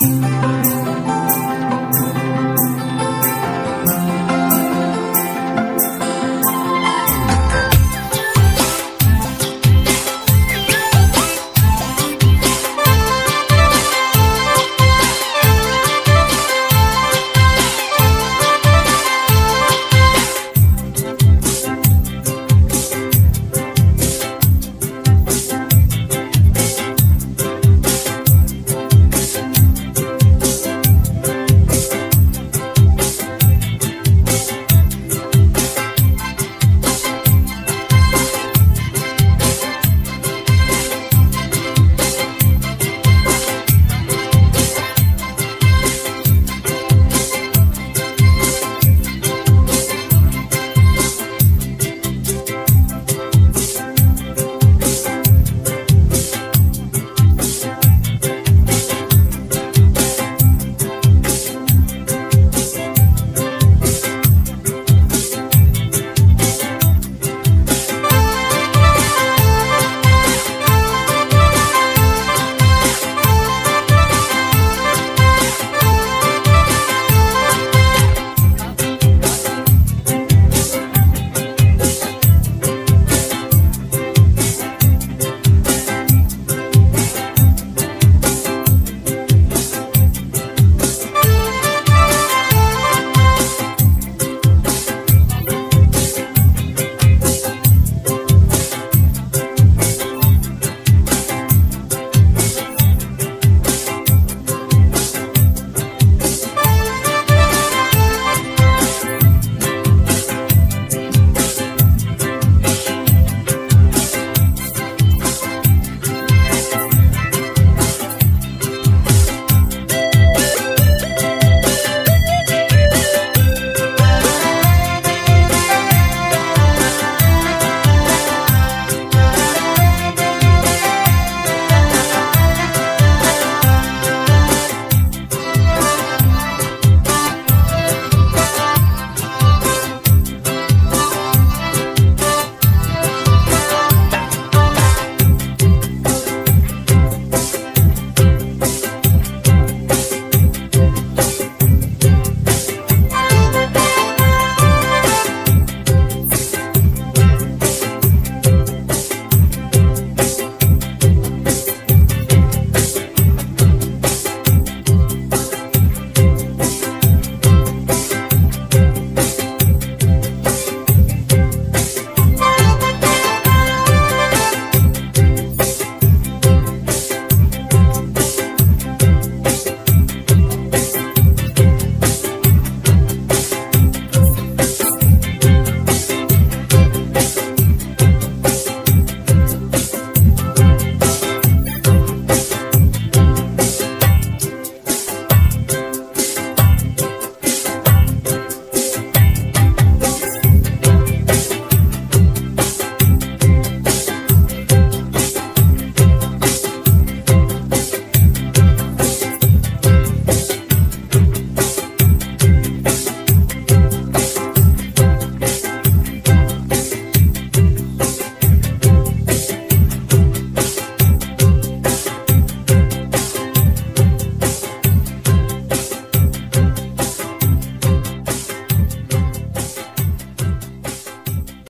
Música